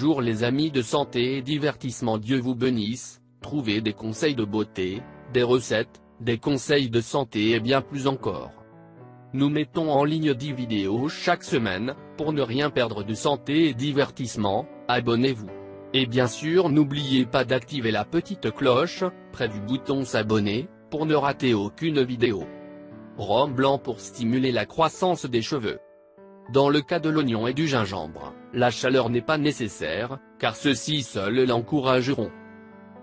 Bonjour les amis de santé et divertissement Dieu vous bénisse, trouvez des conseils de beauté, des recettes, des conseils de santé et bien plus encore. Nous mettons en ligne 10 vidéos chaque semaine, pour ne rien perdre de santé et divertissement, abonnez-vous. Et bien sûr n'oubliez pas d'activer la petite cloche, près du bouton s'abonner, pour ne rater aucune vidéo. Rhum blanc pour stimuler la croissance des cheveux. Dans le cas de l'oignon et du gingembre, la chaleur n'est pas nécessaire, car ceux-ci seuls l'encourageront.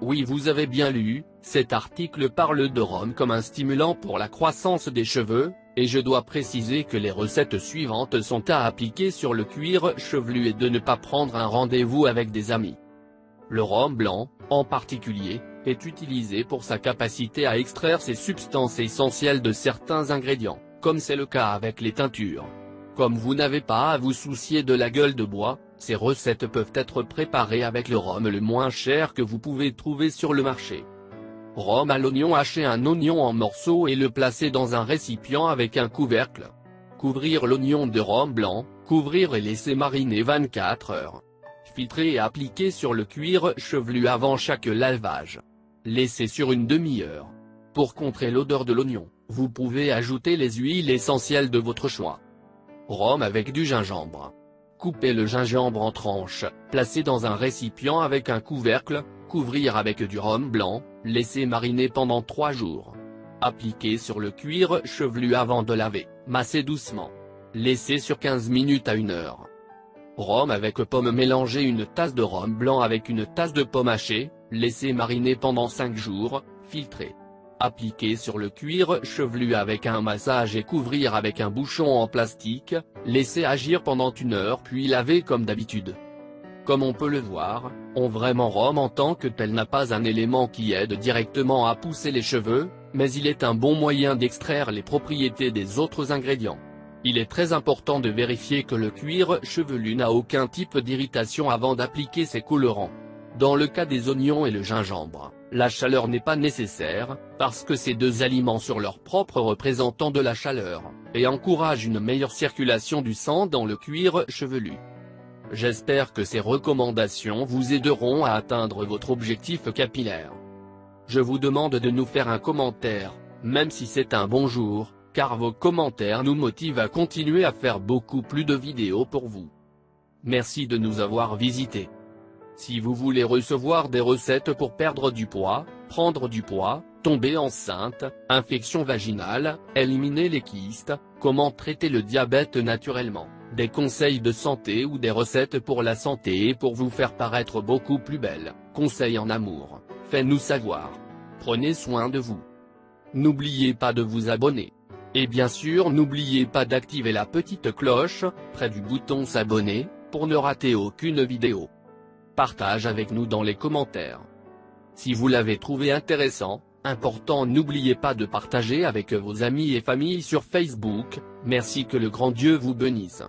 Oui vous avez bien lu, cet article parle de rhum comme un stimulant pour la croissance des cheveux, et je dois préciser que les recettes suivantes sont à appliquer sur le cuir chevelu et de ne pas prendre un rendez-vous avec des amis. Le rhum blanc, en particulier, est utilisé pour sa capacité à extraire ces substances essentielles de certains ingrédients, comme c'est le cas avec les teintures. Comme vous n'avez pas à vous soucier de la gueule de bois, ces recettes peuvent être préparées avec le rhum le moins cher que vous pouvez trouver sur le marché. Rhum à l'oignon Hacher un oignon en morceaux et le placer dans un récipient avec un couvercle. Couvrir l'oignon de rhum blanc, couvrir et laisser mariner 24 heures. Filtrer et appliquer sur le cuir chevelu avant chaque lavage. Laisser sur une demi-heure. Pour contrer l'odeur de l'oignon, vous pouvez ajouter les huiles essentielles de votre choix. Rhum avec du gingembre. Coupez le gingembre en tranches, placez dans un récipient avec un couvercle, couvrir avec du rhum blanc, laisser mariner pendant 3 jours. Appliquer sur le cuir chevelu avant de laver, masser doucement. Laisser sur 15 minutes à 1 heure. Rhum avec pomme Mélangez une tasse de rhum blanc avec une tasse de pomme hachée, laisser mariner pendant 5 jours, filtrer. Appliquer sur le cuir chevelu avec un massage et couvrir avec un bouchon en plastique, laisser agir pendant une heure puis laver comme d'habitude. Comme on peut le voir, on vraiment rhum en tant que tel n'a pas un élément qui aide directement à pousser les cheveux, mais il est un bon moyen d'extraire les propriétés des autres ingrédients. Il est très important de vérifier que le cuir chevelu n'a aucun type d'irritation avant d'appliquer ses colorants. Dans le cas des oignons et le gingembre, la chaleur n'est pas nécessaire, parce que ces deux aliments sont leurs propres représentants de la chaleur, et encouragent une meilleure circulation du sang dans le cuir chevelu. J'espère que ces recommandations vous aideront à atteindre votre objectif capillaire. Je vous demande de nous faire un commentaire, même si c'est un bonjour, car vos commentaires nous motivent à continuer à faire beaucoup plus de vidéos pour vous. Merci de nous avoir visités. Si vous voulez recevoir des recettes pour perdre du poids, prendre du poids, tomber enceinte, infection vaginale, éliminer les kystes, comment traiter le diabète naturellement, des conseils de santé ou des recettes pour la santé et pour vous faire paraître beaucoup plus belle, conseils en amour, faites-nous savoir. Prenez soin de vous. N'oubliez pas de vous abonner. Et bien sûr n'oubliez pas d'activer la petite cloche, près du bouton s'abonner, pour ne rater aucune vidéo. Partage avec nous dans les commentaires. Si vous l'avez trouvé intéressant, important n'oubliez pas de partager avec vos amis et familles sur Facebook, merci que le grand Dieu vous bénisse.